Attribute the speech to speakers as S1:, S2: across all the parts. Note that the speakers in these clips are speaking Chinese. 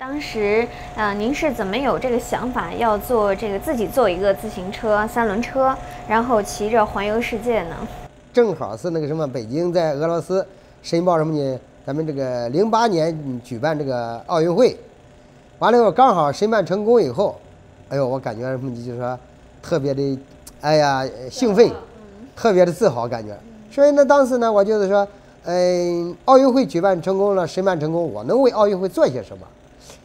S1: 当时，呃，您是怎么有这个想法要做这个自己做一个自行车三轮车，然后骑着环游世界呢？
S2: 正好是那个什么，北京在俄罗斯申报什么呢？咱们这个零八年举办这个奥运会，完了以后刚好申办成功以后，哎呦，我感觉什么就是说特别的，哎呀兴奋，特别的自豪感觉。所以呢，当时呢，我就是说，嗯，奥运会举办成功了，申办成功，我能为奥运会做些什么？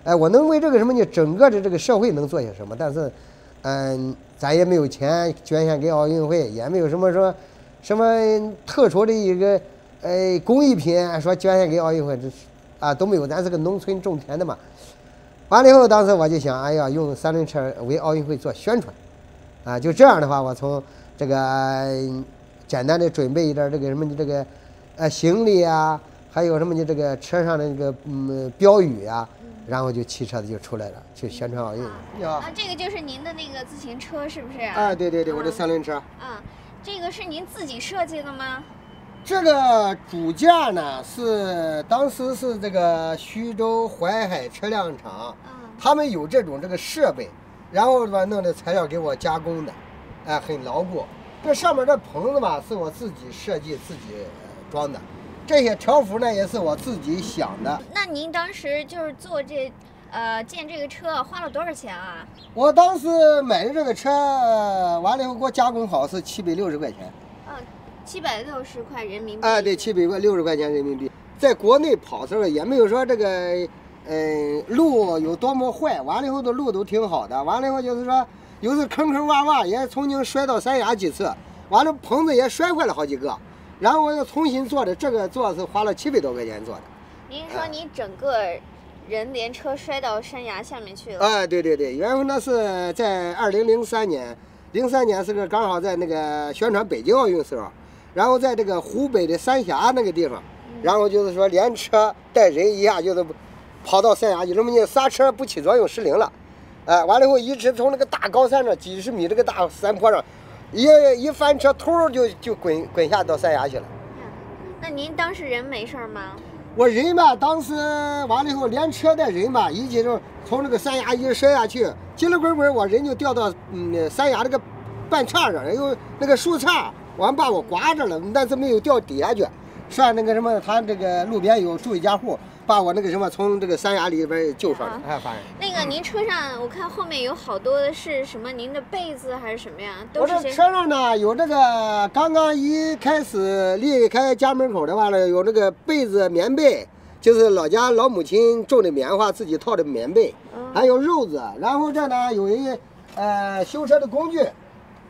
S2: 哎，我能为这个什么呢？整个的这个社会能做些什么？但是，嗯，咱也没有钱捐献给奥运会，也没有什么说，什么特殊的一个，呃，工艺品说捐献给奥运会，这啊都没有。咱是个农村种田的嘛。完了以后，当时我就想，哎呀，用三轮车为奥运会做宣传，啊，就这样的话，我从这个简单的准备一点这个什么的这个，呃，行李啊，还有什么的这个车上的这个嗯标语啊。然后就骑车子就出来了，去宣传奥运。
S1: 你好，啊，这个就是您的那个自行车是不是？
S2: 啊，对对对，我的三轮车。
S1: 嗯，这个是您自己设计的吗？
S2: 这个主架呢是当时是这个徐州淮海车辆厂，他们有这种这个设备，然后吧弄的材料给我加工的，哎，很牢固。这上面这棚子吧是我自己设计自己装的。这些条幅呢也是我自己想的。
S1: 那您当时就是做这，呃，建这个车花了多少钱啊？
S2: 我当时买的这个车，完了以后给我加工好是七百六十块钱。
S1: 嗯，七百六十块人民币。
S2: 啊，对，七百块六十块钱人民币。在国内跑时候也没有说这个，嗯，路有多么坏。完了以后的路都挺好的。完了以后就是说，有时坑坑洼洼，也曾经摔到山崖几次。完了棚子也摔坏了好几个。然后我又重新做的，这个做是花了七百多块钱做的。
S1: 您说你整个人连车摔到山崖下面去了？
S2: 哎，对对对，原来那是在二零零三年，零三年是个刚好在那个宣传北京奥运时候，然后在这个湖北的三峡那个地方，然后就是说连车带人一下就是跑到山崖去，这么呢刹车不起作用失灵了，哎，完了以后一直从那个大高山上几十米这个大山坡上。一一翻车，头就就滚滚下到山崖去了。
S1: 那您当时人没事吗？
S2: 我人吧，当时完了以后，连车带人吧，一起就从那个山崖一摔下去，叽里滚滚，我人就掉到嗯山崖那个半叉上，然后那个树杈，完把我刮着了，但是没有掉底下去。上那个什么，他这个路边有住一家户。把我那个什么从这个山崖里边救出来，哎，发现。
S1: 那个您车上我看后面有好多的是什么？您的被子还是什么呀？
S2: 我这车上呢有这个，刚刚一开始离开家门口的话呢，有这个被子、棉被，就是老家老母亲种的棉花，自己套的棉被，还有褥子。然后这呢有一呃修车的工具，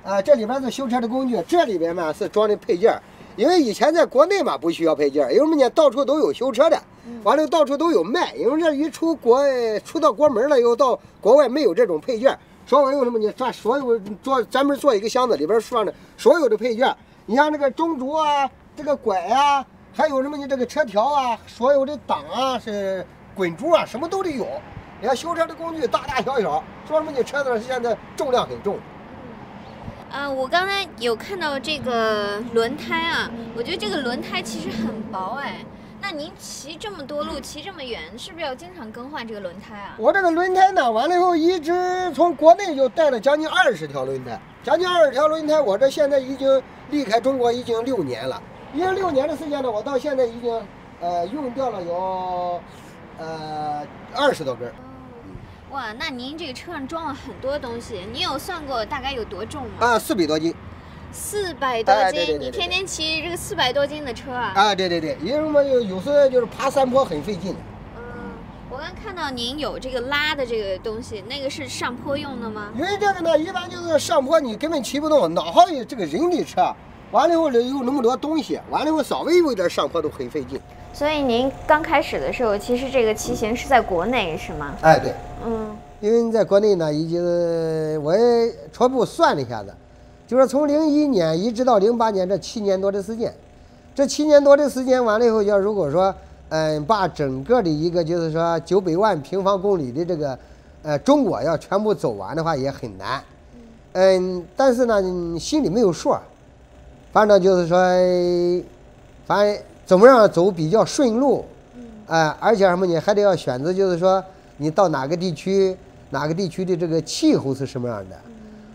S2: 啊，这里边是修车的工具，这里边嘛是装的配件。因为以前在国内嘛不需要配件，因为什么呢？到处都有修车的，完了到处都有卖。因为这一出国出到国门了以后，到国外没有这种配件，说我用什么呢？咱所有做专门做一个箱子，里边放着所有的配件。你像这个中轴啊，这个拐啊，还有什么你？这个车条啊，所有的档啊，是滚珠啊，什么都得有。你看修车的工具大大小小，说什么呢？车子现在重量很重。
S1: 啊，我刚才有看到这个轮胎啊，我觉得这个轮胎其实很薄哎。那您骑这么多路，骑这么远，是不是要经常更换这个轮胎啊？
S2: 我这个轮胎呢，完了以后一直从国内就带了将近二十条轮胎，将近二十条轮胎，我这现在已经离开中国已经六年了。因为六年的时间呢，我到现在已经呃用掉了有呃二十多根。
S1: 哇，那您这个车上装了很多东西，你有算过大概有多重吗？
S2: 啊，四百多斤。
S1: 四百多斤，你天天骑这个四百多斤的车啊？
S2: 啊，对对对，因为什么有有时候就是爬山坡很费劲。
S1: 嗯，我刚看到您有这个拉的这个东西，那个是上坡用的吗？
S2: 因为这个呢，一般就是上坡你根本骑不动，哪还有这个人力车？完了以后有那么多东西，完了以后稍微有一点上坡都很费劲。
S1: 所以您刚开始的时候，其实这个骑行是在国内是吗？
S2: 哎，对，嗯，因为你在国内呢，已经我也初步算了一下子，就是从零一年一直到零八年这七年多的时间，这七年多的时间完了以后，要如果说，嗯，把整个的一个就是说九百万平方公里的这个，呃，中国要全部走完的话也很难，嗯，但是呢，心里没有数，反正就是说，反正。怎么样走比较顺路？哎，而且什么呢？还得要选择，就是说，你到哪个地区，哪个地区的这个气候是什么样的，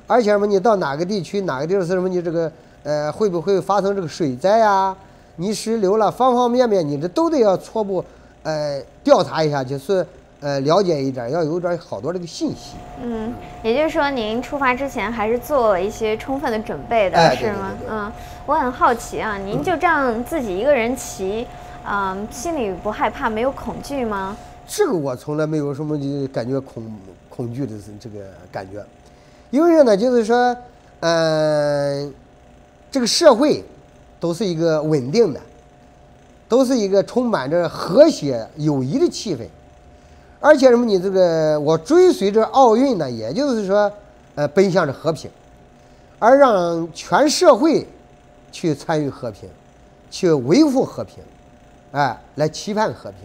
S2: 而且什么，你到哪个地区，哪个地方是什么，你这个呃会不会发生这个水灾啊、泥石流了，方方面面你这都得要初步呃调查一下，就是呃了解一点，要有点好多这个信息。
S1: 嗯，也就是说，您出发之前还是做了一些充分的准备的，
S2: 哎
S1: 是吗？
S2: 对对对
S1: 嗯，我很好奇啊，您就这样自己一个人骑，嗯，心里不害怕，没有恐惧吗？
S2: 这个我从来没有什么就感觉恐恐惧的这个感觉，因为呢，就是说，嗯、这个社会都是一个稳定的，都是一个充满着和谐友谊的气氛，而且什么，你这个我追随着奥运呢，也就是说，呃，奔向着和平，而让全社会去参与和平，去维护和平，哎，来期盼和平，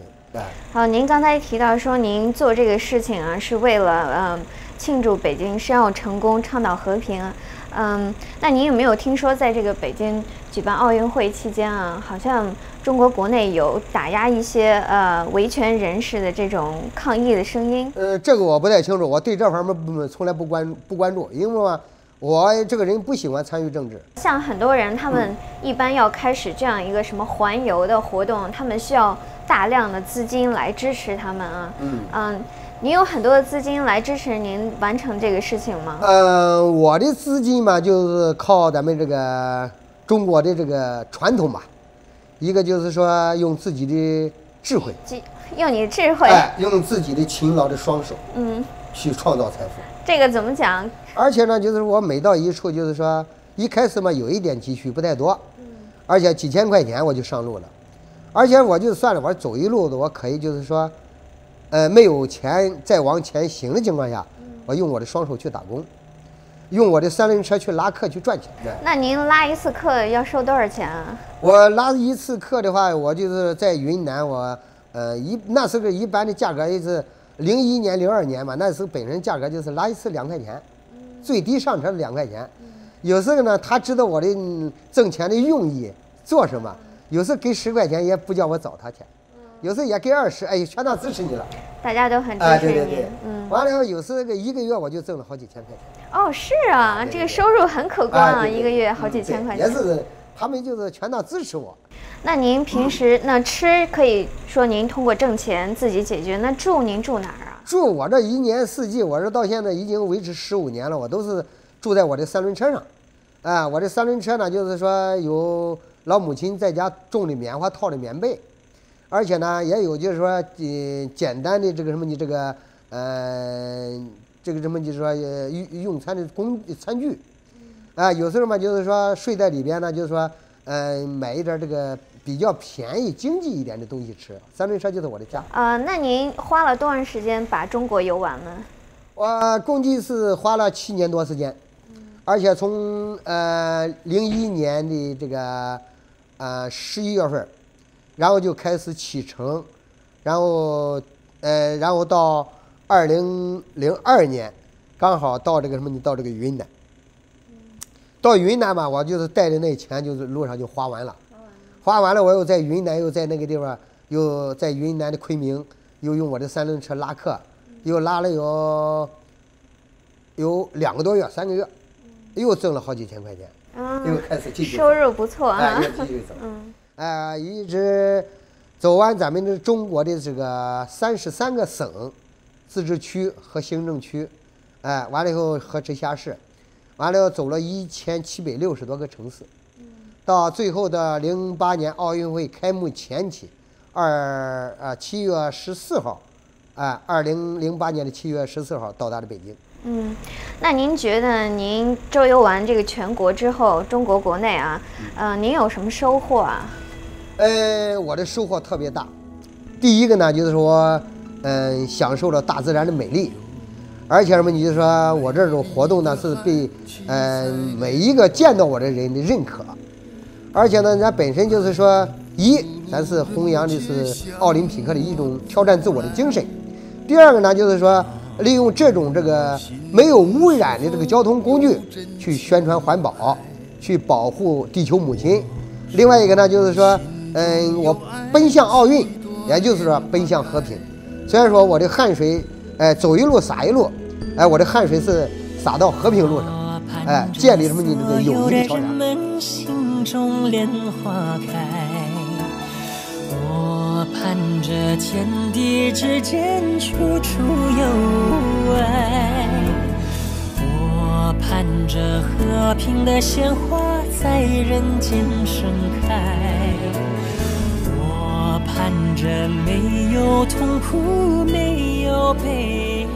S1: 好，您刚才提到说您做这个事情啊，是为了嗯庆祝北京申奥成功，倡导和平啊。嗯，那您有没有听说，在这个北京举办奥运会期间啊，好像中国国内有打压一些呃维权人士的这种抗议的声音？
S2: 呃，这个我不太清楚，我对这方面不从来不关不关注，因为嘛，我这个人不喜欢参与政治。
S1: 像很多人，他们一般要开始这样一个什么环游的活动，他们需要大量的资金来支持他们啊。
S2: 嗯嗯
S1: 您有很多的资金来支持您完成这个事情吗？
S2: 呃，我的资金嘛，就是靠咱们这个中国的这个传统吧，一个就是说用自己的智慧，
S1: 用你的智慧，
S2: 哎，用自己的勤劳的双手
S1: 嗯，
S2: 去创造财富。
S1: 这个怎么讲？
S2: 而且呢，就是我每到一处，就是说一开始嘛有一点积蓄，不太多，而且几千块钱我就上路了，而且我就算了，我走一路子，我可以就是说，呃，没有钱再往前行的情况下，我用我的双手去打工，用我的三轮车去拉客去赚钱。对
S1: 那您拉一次客要收多少钱啊？
S2: 我拉一次客的话，我就是在云南，我呃一那时候一般的价格也是零一年、零二年嘛，那时候本身价格就是拉一次两块钱，最低上车两块钱。有时候呢，他知道我的嗯挣钱的用意做什么，有时候给十块钱也不叫我找他钱，有时候也给二十，哎，全当支持你了。
S1: 大家都很支
S2: 哎，
S1: 持您。
S2: 对对对，
S1: 嗯，
S2: 完了以后，有时候这个一个月我就挣了好几千块钱。
S1: 哦，是啊，这个收入很可观啊，一个月
S2: 嗯
S1: 好几千块钱。
S2: 也是他们就是全当支持我。
S1: 那您平时那吃可以说您通过挣钱自己解决，那住您住哪儿啊？
S2: 住我这一年四季，我这到现在已经维持十五年了，我都是住在我的三轮车上。啊，我这三轮车呢，就是说有老母亲在家种的棉花套的棉被，而且呢也有就是说呃简单的这个什么你这个呃这个什么就是说呃用用餐的工餐具，啊有时候嘛就是说睡在里边呢，就是说呃买一点这个比较便宜经济一点的东西吃。三轮车就是我的家。
S1: 呃，那您花了多长时间把中国游完呢？
S2: 我共计是花了七年多时间，而且从呃零一年的这个呃十一月份，然后就开始启程，然后呃然后到二零零二年，刚好到这个什么，你到这个云南，到云南嘛，我就是带着那钱就是路上就花完了，花完了我又在云南又在那个地方又在云南的昆明又用我的三轮车拉客，又拉了有有两个多月三个月，又挣了好几千块钱，又
S1: 嗯，
S2: 开始继续
S1: 收入不错
S2: 哎
S1: 啊。
S2: 又继续走，
S1: 嗯，
S2: 哎一直走完咱们的中国的这个三十三个省、自治区和行政区，哎完了以后和直辖市，完了以后走了一千七百六十多个城市，到最后的零八年奥运会开幕前期，二啊七月十四号，哎二零零八年的七月十四号到达了北京。
S1: 嗯，那您觉得您周游完这个全国之后，中国国内啊，呃，您有什么收获啊？
S2: 呃，我的收获特别大。第一个呢，就是说，嗯、享受了大自然的美丽，而且什么，你就说我这种活动呢是被，嗯、每一个见到我的人的认可，而且呢，咱本身就是说，一，咱是弘扬的是奥林匹克的一种挑战自我的精神；第二个呢，就是说，利用这种这个没有污染的这个交通工具去宣传环保，去保护地球母亲。另外一个呢，就是说，嗯，我奔向奥运，也就是说奔向和平，虽然说我的汗水，哎，走一路洒一路，哎，我的汗水是洒到和平路上，哎，建立什么你这个友谊的桥梁。
S3: 心中莲花开，我盼着天地之间处处有爱，我盼着和平的鲜花在人间盛开，我盼着没有痛苦，没有悲。